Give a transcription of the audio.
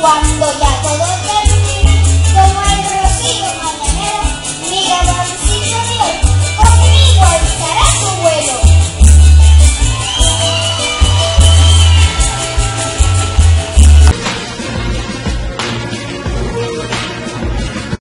watch the Gatherer